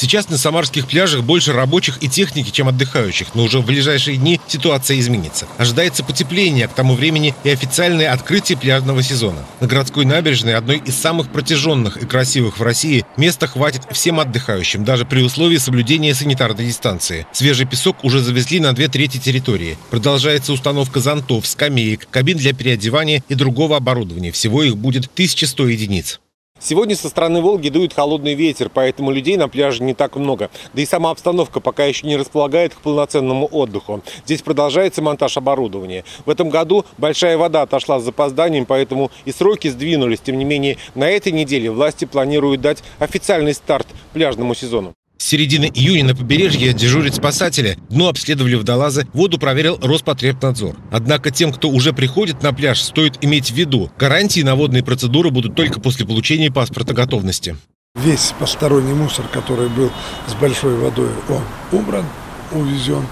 Сейчас на самарских пляжах больше рабочих и техники, чем отдыхающих, но уже в ближайшие дни ситуация изменится. Ожидается потепление, а к тому времени и официальное открытие пляжного сезона. На городской набережной, одной из самых протяженных и красивых в России, места хватит всем отдыхающим, даже при условии соблюдения санитарной дистанции. Свежий песок уже завезли на две трети территории. Продолжается установка зонтов, скамеек, кабин для переодевания и другого оборудования. Всего их будет 1100 единиц. Сегодня со стороны Волги дует холодный ветер, поэтому людей на пляже не так много. Да и сама обстановка пока еще не располагает к полноценному отдыху. Здесь продолжается монтаж оборудования. В этом году большая вода отошла с запозданием, поэтому и сроки сдвинулись. Тем не менее, на этой неделе власти планируют дать официальный старт пляжному сезону. С середины июня на побережье дежурят спасатели. Дно обследовали водолазы, воду проверил Роспотребнадзор. Однако тем, кто уже приходит на пляж, стоит иметь в виду, гарантии на водные процедуры будут только после получения паспорта готовности. Весь посторонний мусор, который был с большой водой, он убран, увезен.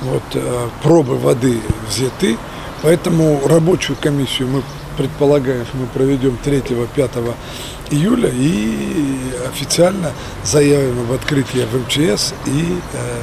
Вот, э, пробы воды взяты. Поэтому рабочую комиссию мы предполагаем, что мы проведем 3-5 июля и официально заявим об открытии в МЧС и э,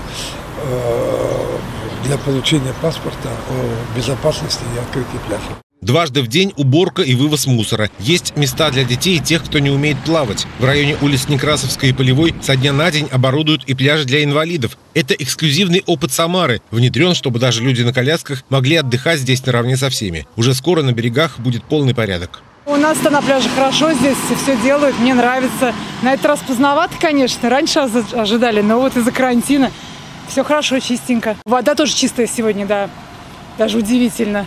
э, для получения паспорта о безопасности и открытии пляжа. Дважды в день уборка и вывоз мусора. Есть места для детей и тех, кто не умеет плавать. В районе улиц Некрасовской и Полевой со дня на день оборудуют и пляжи для инвалидов. Это эксклюзивный опыт Самары. Внедрен, чтобы даже люди на колясках могли отдыхать здесь наравне со всеми. Уже скоро на берегах будет полный порядок. У нас-то на пляже хорошо, здесь все делают, мне нравится. На этот раз поздновато, конечно, раньше ожидали, но вот из-за карантина все хорошо, чистенько. Вода тоже чистая сегодня, да, даже удивительно.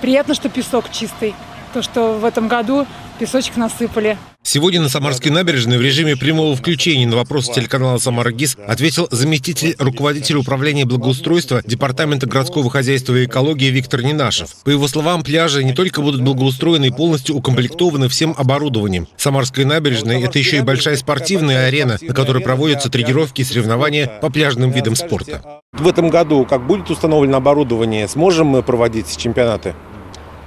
Приятно, что песок чистый. То, что в этом году песочек насыпали. Сегодня на Самарской набережной в режиме прямого включения на вопрос телеканала «Самара ГИС» ответил заместитель руководителя управления благоустройства Департамента городского хозяйства и экологии Виктор Нинашев. По его словам, пляжи не только будут благоустроены и полностью укомплектованы всем оборудованием. Самарская набережная – это еще и большая спортивная арена, на которой проводятся тренировки и соревнования по пляжным видам спорта. В этом году, как будет установлено оборудование, сможем мы проводить чемпионаты?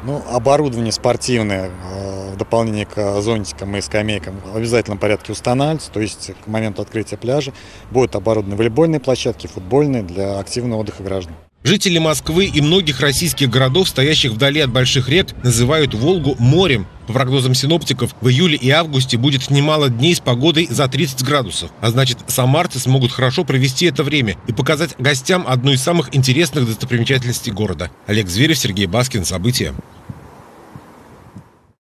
Ну, оборудование спортивное э, в дополнение к зонтикам и скамейкам в обязательном порядке устанавливается. То есть к моменту открытия пляжа будут оборудованы волейбольные площадки, футбольные для активного отдыха граждан. Жители Москвы и многих российских городов, стоящих вдали от больших рек, называют Волгу морем. По прогнозам синоптиков, в июле и августе будет немало дней с погодой за 30 градусов. А значит, самарцы смогут хорошо провести это время и показать гостям одну из самых интересных достопримечательностей города. Олег Зверев, Сергей Баскин. События.